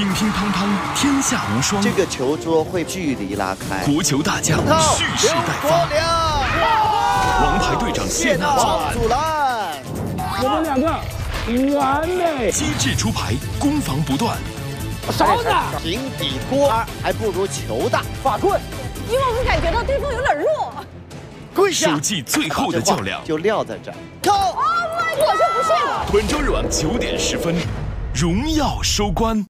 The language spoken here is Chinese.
乒乒乓乓，天下无双。这个球桌会距离拉开。国球大将蓄势待发。王牌队长谢娜王祖蓝，我们两个完美。机智出牌，攻防不断。勺子平底锅还不如球大。法棍，因为我们感觉到对方有点弱。跪下。收季最后的较量就撂在这儿。扣。我就不信了。本周日晚九点十分，荣耀收官。